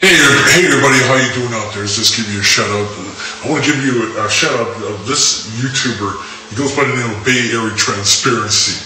Hey, hey everybody, how you doing out there? Just give you a shout out. I want to give you a, a shout out of this YouTuber. He goes by the name of Bay Area Transparency.